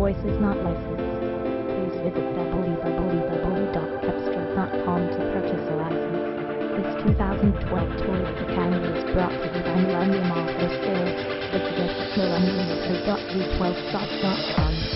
voice is not licensed. Please visit www.hepstra.com to purchase a license. This 2012 Toyota Camry is brought to you by Millennium Auto Sales. Visit us at millenniumauto.v12soft.com.